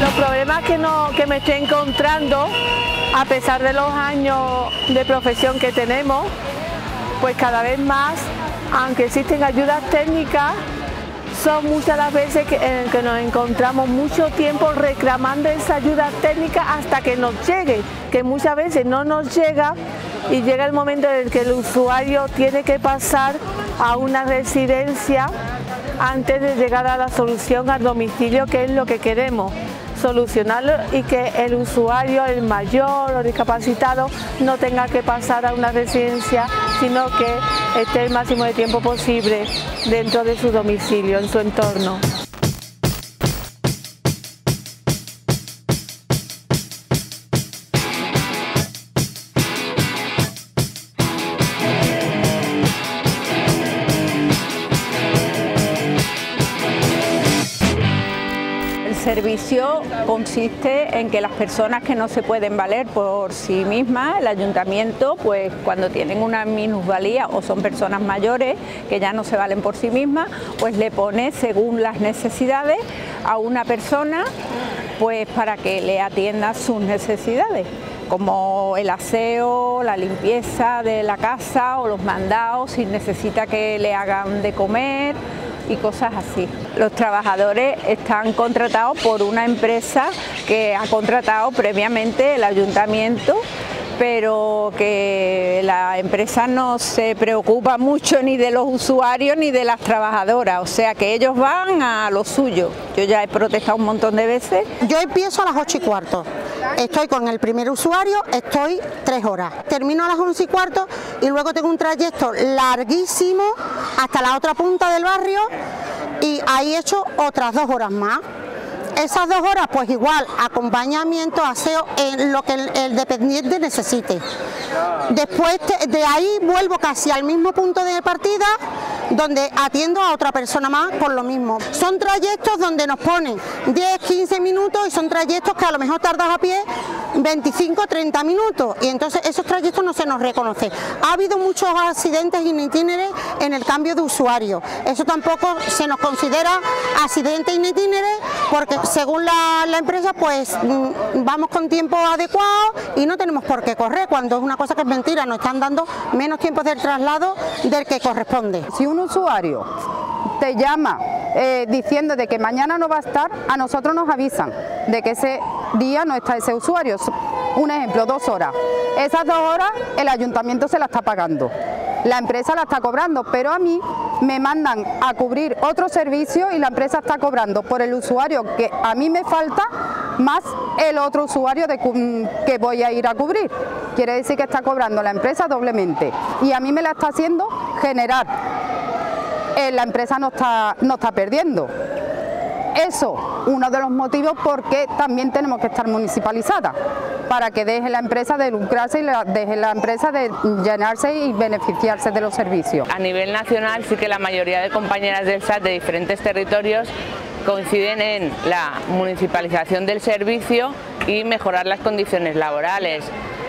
Los problemas que, no, que me estoy encontrando, a pesar de los años de profesión que tenemos, pues cada vez más, aunque existen ayudas técnicas, son muchas las veces que, en que nos encontramos mucho tiempo reclamando esa ayuda técnica hasta que nos llegue, que muchas veces no nos llega y llega el momento en el que el usuario tiene que pasar a una residencia antes de llegar a la solución al domicilio, que es lo que queremos solucionarlo y que el usuario, el mayor o discapacitado, no tenga que pasar a una residencia, sino que esté el máximo de tiempo posible dentro de su domicilio, en su entorno. Servicio consiste en que las personas que no se pueden valer por sí mismas, el ayuntamiento, pues cuando tienen una minusvalía o son personas mayores que ya no se valen por sí mismas, pues le pone según las necesidades a una persona pues para que le atienda sus necesidades como el aseo, la limpieza de la casa o los mandados, si necesita que le hagan de comer, y cosas así. Los trabajadores están contratados por una empresa que ha contratado previamente el ayuntamiento pero que la empresa no se preocupa mucho ni de los usuarios ni de las trabajadoras, o sea que ellos van a lo suyo. Yo ya he protestado un montón de veces. Yo empiezo a las 8 y cuarto, estoy con el primer usuario, estoy tres horas, termino a las 11 y cuarto y luego tengo un trayecto larguísimo hasta la otra punta del barrio y ahí he hecho otras dos horas más. Esas dos horas, pues igual, acompañamiento, aseo, en lo que el, dependiente necesite. Después de ahí vuelvo casi al mismo punto de partida donde atiendo a otra persona más por lo mismo. Son trayectos donde nos ponen 10, 15 minutos y son trayectos que a lo mejor tardas a pie 25, 30 minutos y entonces esos trayectos no se nos reconoce. Ha habido muchos accidentes in en el cambio de usuario. Eso tampoco se nos considera accidente in porque según la, empresa pues mm, vamos con tiempo adecuado y no tenemos por qué correr cuando es una cosa que es mentira, nos están dando menos tiempo del traslado del que corresponde. Si un usuario te llama eh, diciendo de que mañana no va a estar, a nosotros nos avisan de que ese día no está ese usuario. Un ejemplo, dos horas. Esas dos horas el ayuntamiento se la está pagando. La empresa la está cobrando, pero a mí me mandan a cubrir otro servicio y la empresa está cobrando por el usuario que a mí me falta más el otro usuario de, que voy a ir a cubrir. Quiere decir que está cobrando la empresa doblemente y a mí me la está haciendo generar. Eh, la empresa no está, no está perdiendo. Eso, uno de los motivos por qué también tenemos que estar municipalizadas, para que deje la empresa de lucrarse y deje la empresa de llenarse y beneficiarse de los servicios. A nivel nacional sí que la mayoría de compañeras del SAT de diferentes territorios coinciden en la municipalización del servicio y mejorar las condiciones laborales.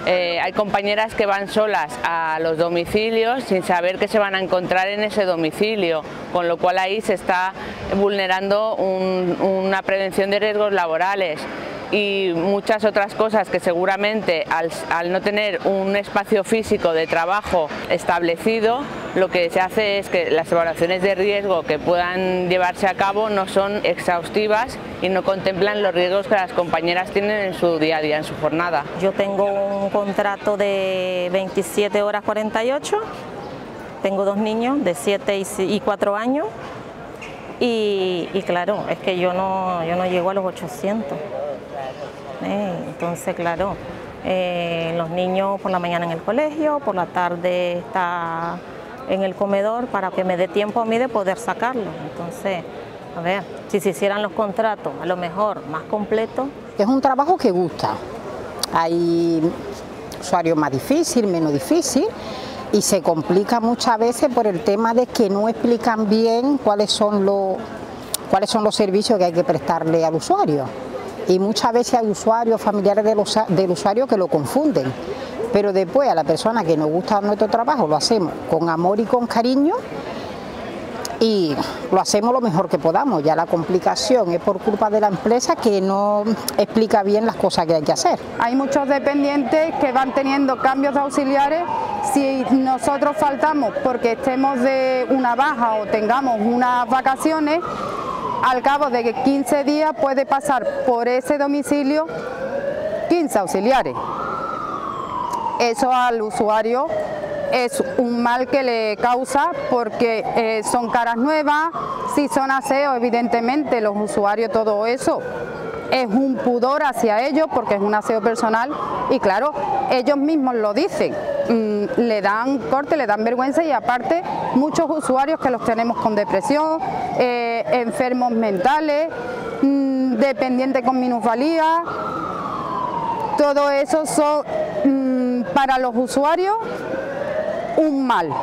Eh, hay compañeras que van solas a los domicilios sin saber que se van a encontrar en ese domicilio, con lo cual ahí se está vulnerando una prevención de riesgos laborales. Y muchas otras cosas que seguramente al, no tener un espacio físico de trabajo establecido, lo que se hace es que las evaluaciones de riesgo que puedan llevarse a cabo no son exhaustivas y no contemplan los riesgos que las compañeras tienen en su día a día, en su jornada. Yo tengo un contrato de 27 horas 48, tengo dos niños de 7 y 4 años y, claro, es que yo no, yo no llego a los 800. ¿eh? entonces, claro, eh, los niños por la mañana en el colegio, por la tarde está en el comedor para que me dé tiempo a mí de poder sacarlo. Entonces, a ver, si se hicieran los contratos a lo mejor más completos. Es un trabajo que gusta. Hay usuarios más difíciles, menos difíciles y se complica muchas veces por el tema de que no explican bien cuáles son los, cuáles son los servicios que hay que prestarle al usuario y muchas veces hay usuarios, familiares del, usuario que lo confunden. Pero después a la persona que nos gusta nuestro trabajo lo hacemos con amor y con cariño y lo hacemos lo mejor que podamos. Ya la complicación es por culpa de la empresa que no explica bien las cosas que hay que hacer. Hay muchos dependientes que van teniendo cambios de auxiliares. Si nosotros faltamos porque estemos de una baja o tengamos unas vacaciones, al cabo de 15 días puede pasar por ese domicilio 15 auxiliares. Eso al usuario es un mal que le causa porque eh, son caras nuevas, si son aseos evidentemente los usuarios todo eso es un pudor hacia ellos porque es un aseo personal y claro, ellos mismos lo dicen, mm, le dan corte, le dan vergüenza y aparte muchos usuarios que los tenemos con depresión, eh, enfermos mentales, mm, dependientes con minusvalía, todo eso son para los usuarios un mal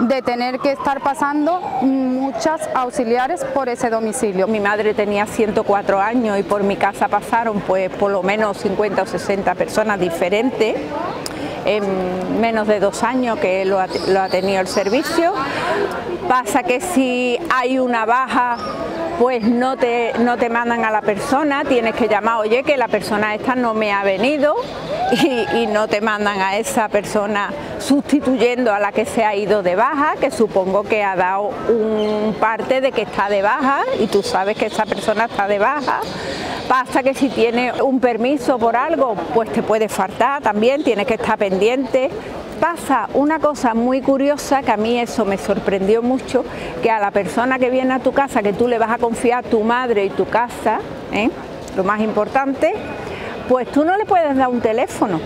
de tener que estar pasando muchas auxiliares por ese domicilio. Mi madre tenía 104 años y por mi casa pasaron pues por lo menos 50 o 60 personas diferentes en menos de dos años que lo ha, lo ha tenido el servicio. Pasa que si hay una baja pues no te, no te mandan a la persona, tienes que llamar, oye, que la persona esta no me ha venido y, no te mandan a esa persona sustituyendo a la que se ha ido de baja, que supongo que ha dado un parte de que está de baja y tú sabes que esa persona está de baja. Pasa que si tiene un permiso por algo, pues te puede faltar también, tienes que estar pendiente pasa una cosa muy curiosa que a mí eso me sorprendió mucho, que a la persona que viene a tu casa, que tú le vas a confiar tu madre y tu casa, ¿eh? lo más importante, pues tú no le puedes dar un teléfono,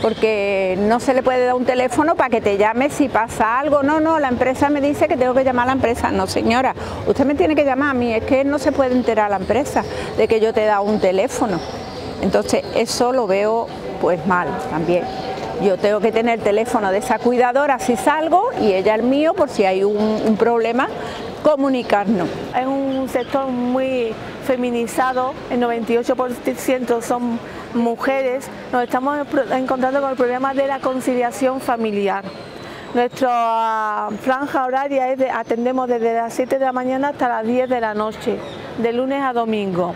porque no se le puede dar un teléfono para que te llame si pasa algo. No, no, la empresa me dice que tengo que llamar a la empresa. No, señora, usted me tiene que llamar a mí, es que no se puede enterar la empresa de que yo te he dado un teléfono. Entonces, eso lo veo pues mal también. Yo tengo que tener el teléfono de esa cuidadora si salgo y ella el mío por si hay un, problema, comunicarnos. Es un sector muy feminizado, el 98% son mujeres, nos estamos encontrando con el problema de la conciliación familiar. Nuestra franja horaria es de, atendemos desde las 7 de la mañana hasta las 10 de la noche, de lunes a domingo.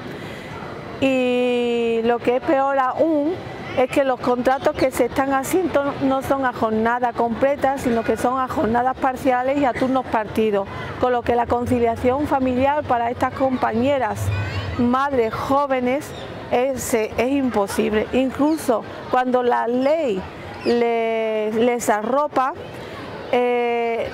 Y lo que es peor aún es que los contratos que se están haciendo no son a jornada completa, sino que son a jornadas parciales y a turnos partidos, con lo que la conciliación familiar para estas compañeras, madres jóvenes, es, imposible. Incluso cuando la ley les, arropa, eh,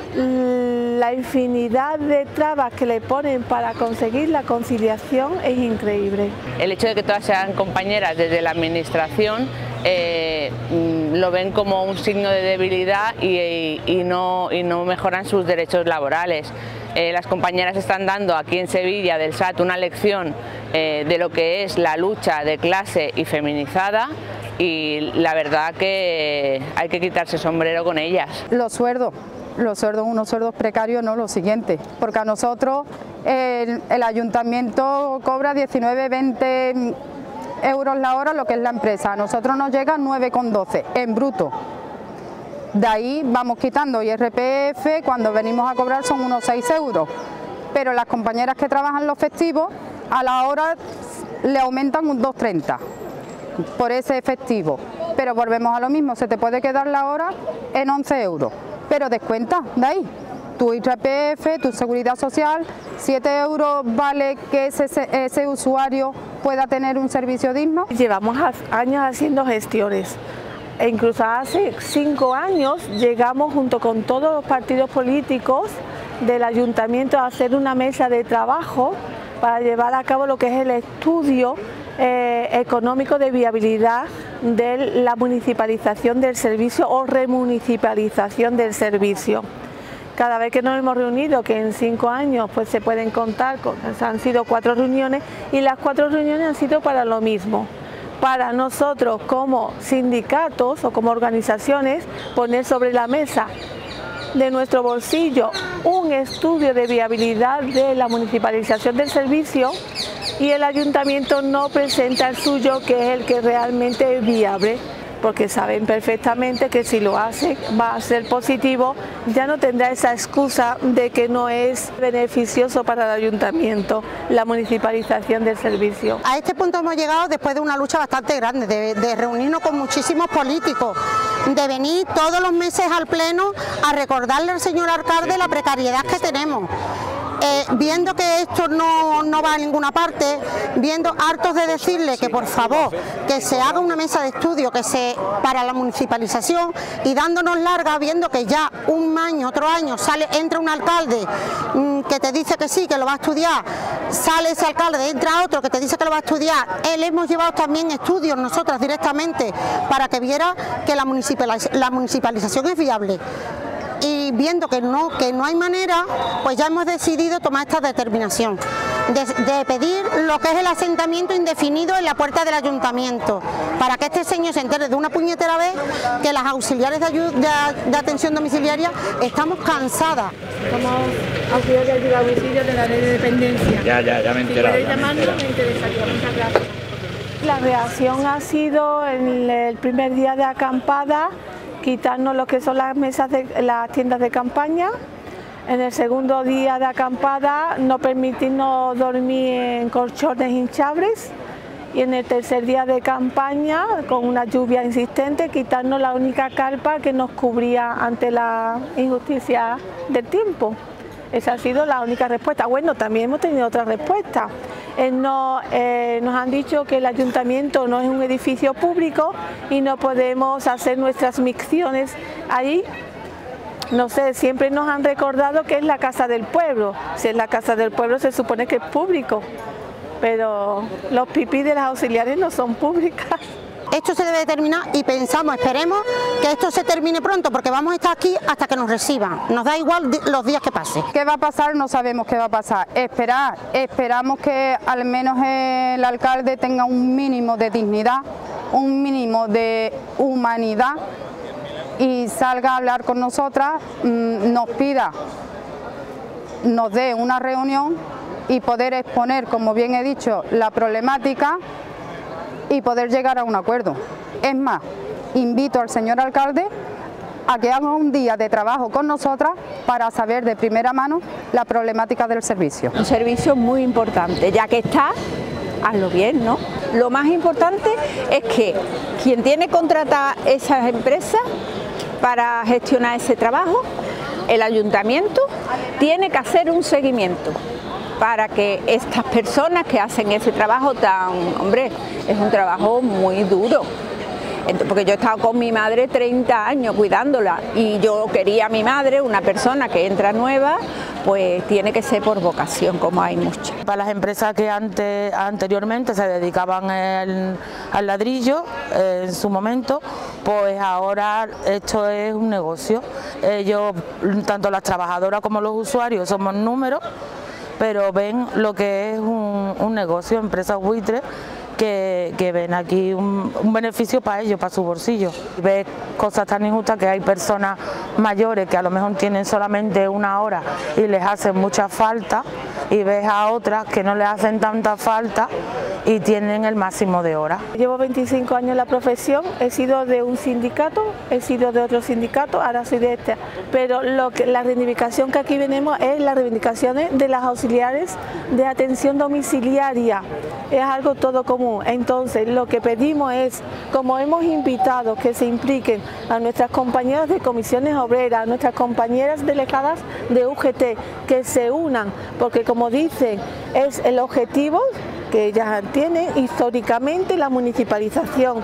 la infinidad de trabas que le ponen para conseguir la conciliación es increíble. El hecho de que todas sean compañeras desde la administración eh, mm, lo ven como un signo de debilidad y, no, mejoran sus derechos laborales. Eh, las compañeras están dando aquí en Sevilla del SAT una lección de lo que es la lucha de clase y feminizada y la verdad que hay que quitarse sombrero con ellas. Los sueldos, los sueldos, unos sueldos precarios, no lo siguiente, porque a nosotros el, ayuntamiento cobra 19, 20 euros la hora lo que es la empresa, a nosotros nos llega 9,12 en bruto. De ahí vamos quitando IRPF, cuando venimos a cobrar son unos 6 euros, pero las compañeras que trabajan los festivos a la hora le aumentan un 2,30 por ese efectivo. Pero volvemos a lo mismo, se te puede quedar la hora en 11 euros pero descuenta de ahí. Tu IRPF, tu seguridad social, 7 euros vale que ese, usuario pueda tener un servicio digno. Llevamos años haciendo gestiones. E incluso hace cinco años llegamos junto con todos los partidos políticos del ayuntamiento a hacer una mesa de trabajo para llevar a cabo lo que es el estudio eh, económico de viabilidad de la municipalización del servicio o remunicipalización del servicio. Cada vez que nos hemos reunido, que en cinco años pues se pueden contar, han sido cuatro reuniones y las cuatro reuniones han sido para lo mismo, para nosotros como sindicatos o como organizaciones poner sobre la mesa de nuestro bolsillo un estudio de viabilidad de la municipalización del servicio y el ayuntamiento no presenta el suyo que es el que realmente es viable. porque saben perfectamente que si lo hace va a ser positivo, ya no tendrá esa excusa de que no es beneficioso para el ayuntamiento la municipalización del servicio. A este punto hemos llegado después de una lucha bastante grande, de, de reunirnos con muchísimos políticos, de venir todos los meses al pleno a recordarle al señor alcalde la precariedad que tenemos. Eh, viendo que esto no, no, va a ninguna parte, viendo hartos de decirle que por favor que se haga una mesa de estudio que se para la municipalización y dándonos larga viendo que ya un año, otro año sale, entra un alcalde mmm, que te dice que sí, que lo va a estudiar, sale ese alcalde, entra otro que te dice que lo va a estudiar, él hemos llevado también estudios nosotras directamente para que viera que la, municipalización, la municipalización es viable viendo que no, que no hay manera, pues ya hemos decidido tomar esta determinación de, de, pedir lo que es el asentamiento indefinido en la puerta del ayuntamiento, para que este señor se entere de una puñetera vez que las auxiliares de, ayuda, de, de atención domiciliaria estamos cansadas. Somos auxiliares de ayuda a domicilio de la ley de dependencia. Ya, ya, ya me he enterado. Si llamarnos, me interesaría. Muchas gracias. La reacción ha sido en el primer día de acampada quitarnos lo que son las mesas de las tiendas de campaña. En el segundo día de acampada no permitirnos dormir en colchones hinchables y en el tercer día de campaña, con una lluvia insistente, quitarnos la única carpa que nos cubría ante la injusticia del tiempo. Esa ha sido la única respuesta. Bueno, también hemos tenido otra respuesta. Eh, no, eh, nos han dicho que el ayuntamiento no es un edificio público y no podemos hacer nuestras micciones ahí. No sé, siempre nos han recordado que es la casa del pueblo. Si es la casa del pueblo se supone que es público, pero los pipí de las auxiliares no son públicas. Esto se debe terminar y pensamos, esperemos que esto se termine pronto porque vamos a estar aquí hasta que nos reciban. Nos da igual los días que pase. ¿Qué va a pasar? No sabemos qué va a pasar. Esperar, esperamos que al menos el alcalde tenga un mínimo de dignidad, un mínimo de humanidad y salga a hablar con nosotras, nos pida, nos dé una reunión y poder exponer, como bien he dicho, la problemática y poder llegar a un acuerdo. Es más, invito al señor alcalde a que haga un día de trabajo con nosotras para saber de primera mano la problemática del servicio. Un servicio muy importante, ya que está, hazlo bien, ¿no? Lo más importante es que quien tiene contratada esas empresas para gestionar ese trabajo, el ayuntamiento, tiene que hacer un seguimiento para que estas personas que hacen ese trabajo tan, hombre, es un trabajo muy duro. Porque yo he estado con mi madre 30 años cuidándola y yo quería a mi madre, una persona que entra nueva, pues tiene que ser por vocación, como hay muchas. Para las empresas que antes, anteriormente se dedicaban al ladrillo eh, en su momento, pues ahora esto es un negocio. Ellos, tanto las trabajadoras como los usuarios, somos números pero ven lo que es un, un negocio, empresas buitres, que, que, ven aquí un, un, beneficio para ellos, para su bolsillo. Ves cosas tan injustas que hay personas mayores que a lo mejor tienen solamente una hora y les hacen mucha falta y ves a otras que no les hacen tanta falta y tienen el máximo de horas. Llevo 25 años en la profesión, he sido de un sindicato, he sido de otro sindicato, ahora soy de este, pero la reivindicación que aquí venimos es las reivindicaciones de las auxiliares de atención domiciliaria, es algo todo común, entonces lo que pedimos es, como hemos invitado que se impliquen a nuestras compañeras de comisiones obreras, a nuestras compañeras delegadas de UGT, que se unan, porque como dicen, es el objetivo que ellas tienen históricamente la municipalización.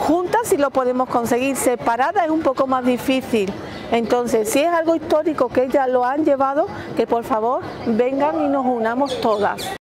Juntas sí lo podemos conseguir, separada es un poco más difícil. Entonces, si es algo histórico que ellas lo han llevado, que por favor vengan y nos unamos todas.